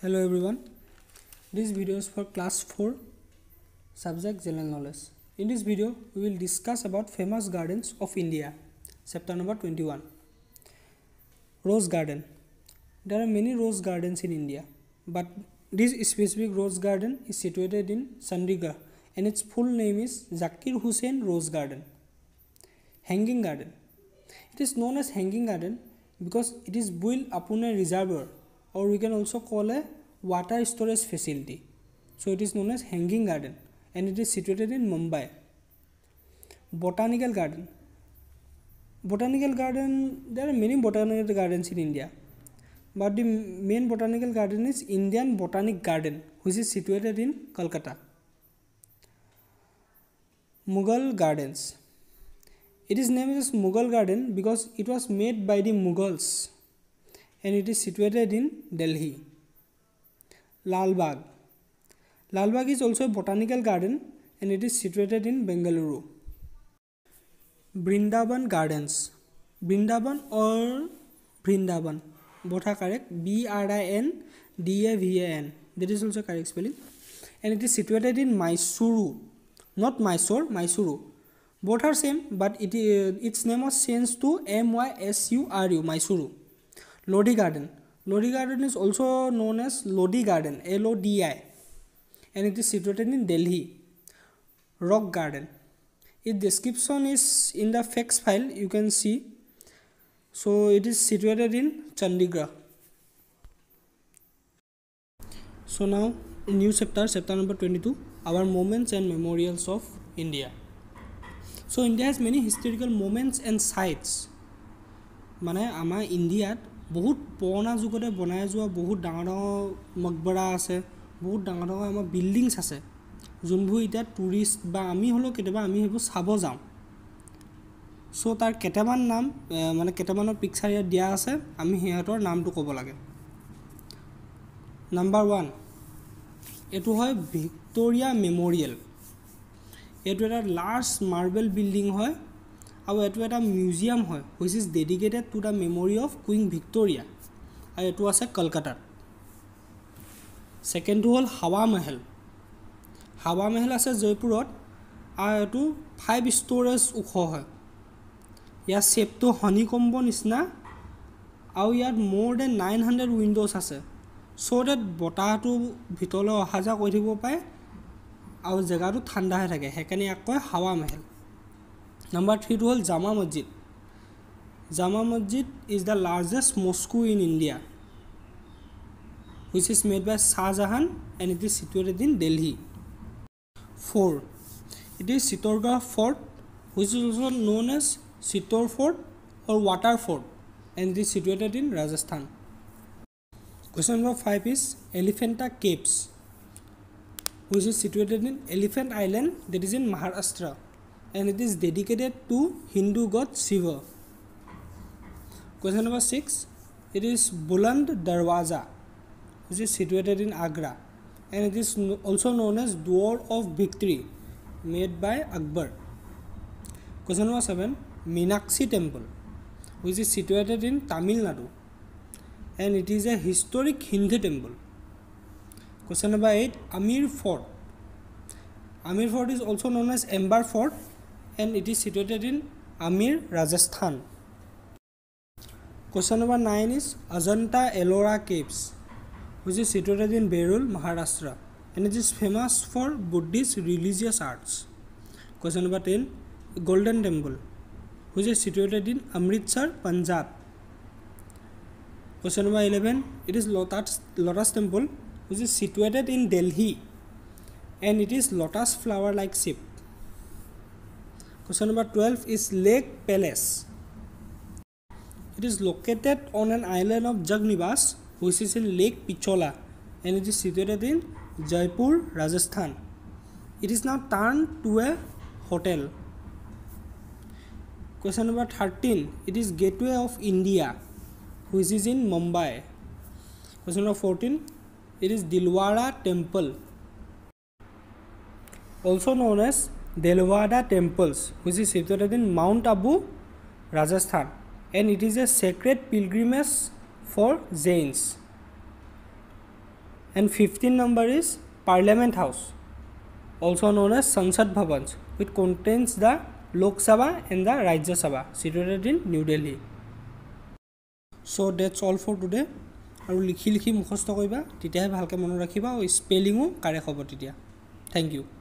hello everyone this video is for class 4 subject general knowledge in this video we will discuss about famous gardens of india chapter number 21 rose garden there are many rose gardens in india but this specific rose garden is situated in chandigarh and its full name is zakir hussain rose garden hanging garden it is known as hanging garden because it is built upon a reservoir or we can also call a water storage facility. So it is known as Hanging Garden and it is situated in Mumbai. Botanical Garden. Botanical Garden, there are many botanical gardens in India. But the main botanical garden is Indian Botanic Garden, which is situated in Kolkata. Mughal Gardens. It is named as Mughal Garden because it was made by the Mughals and it is situated in Delhi Lalbagh Lalbagh is also' a botanical garden and it is situated in Bengaluru Brindavan gardens Brindavan or Brindavan বঠা correct B R I N D A V A N that is also' correct spelling and it is situated in Mysuru not Mysore Mysuru both are same but it its name was changed to M Y S U R U Mysuru Lodi Garden. Lodi Garden is also known as Lodi Garden, L O D I, and it is situated in Delhi. Rock Garden. Its description is in the facts file, you can see. So, it is situated in Chandigarh. So, now new chapter, chapter number 22 Our Moments and Memorials of India. So, India has many historical moments and sites. মানে আমাৰ ইণ্ডিয়াত বহুত পুৰণা যুগতে বনাই যোৱা বহুত ডাঙৰ ডাঙৰ মকবৰা আছে বহুত ডাঙৰ ডাঙৰ আমাৰ বিল্ডিংছ আছে যোনবোৰ এতিয়া টুৰিষ্ট বা আমি হ'লেও কেতিয়াবা আমি সেইবোৰ চাব যাওঁ চ' তাৰ কেইটামান নাম মানে কেইটামানৰ পিকচাৰ ইয়াত দিয়া আছে আমি সিহঁতৰ নামটো ক'ব লাগে নাম্বাৰ ওৱান এইটো হয় ভিক্টৰিয়া মেম'ৰিয়েল এইটো এটা লাৰ্জ মাৰ্বেল বিল্ডিং হয় আৰু এইটো এটা মিউজিয়াম হয় which is dedicated to the memory of queen Victoria আৰু এইটো আছে কলকাতাত ছেকেণ্ডটো হ'ল হাৱা মেহেল হাৱা মেহেল আছে জয়পুৰত আৰু এইটো ফাইভ ষ্ট'ৰেজ ওখ হয় ইয়াৰ শ্বেপটো হনিকম্ব নিচিনা আৰু ইয়াত more than nine hundred windows আছে চ' ডেট বতাহটো ভিতৰলৈ অহা যোৱা কৰি থাকিব পাৰে আৰু জেগাটো ঠাণ্ডা হৈ থাকে সেইকাৰণে ইয়াক কয় Hawa Mahal Number 3 rule, Jama Masjid. Jama Masjid is the largest mosque in India, which is made by Shah Jahan and it is situated in Delhi. 4. It is Chittorgarh Fort, which is also known as Chittor Fort or Water Fort, and it is situated in Rajasthan. Question number 5 is Elephanta Caves, which is situated in Elephant Island, that is in Maharashtra and it is dedicated to Hindu god Shiva. Question number 6 It is Buland Darwaza, which is situated in Agra and it is also known as Door of Victory made by Akbar. Question number 7 Meenakshi Temple, which is situated in Tamil Nadu and it is a historic Hindu temple. Question number 8 Amir Fort. Amir Fort is also known as Amber Fort and it is situated in Amir, Rajasthan. Question number 9 is Ajanta Ellora Caves, which is situated in Berul, Maharashtra, and it is famous for Buddhist religious arts. Question number 10, Golden Temple, which is situated in Amritsar, Punjab. Question number 11, it is Lotus Temple, which is situated in Delhi, and it is lotus flower like shape. Question number 12 is Lake Palace. It is located on an island of Jagnivas, which is in Lake Pichola, and it is situated in Jaipur, Rajasthan. It is now turned to a hotel. Question number 13. It is Gateway of India, which is in Mumbai. Question number 14. It is Dilwara Temple, also known as Dilwara temples which is situated in Mount Abu Rajasthan and it is a sacred pilgrimage for Jains and fifteen number is parliament house also' known as Sansad Bhavans with contains the Lok Sabha and the Rajya Sabha situated in New Delhi so' that's all for today আৰু লিখি লিখি মুখস্থ কৰিবা তেতিয়াহে ভালকৈ মনত ৰাখিবা আৰু স্পেলিঙো কাৰেক্ট হ'ব তেতিয়া থেংক ইউ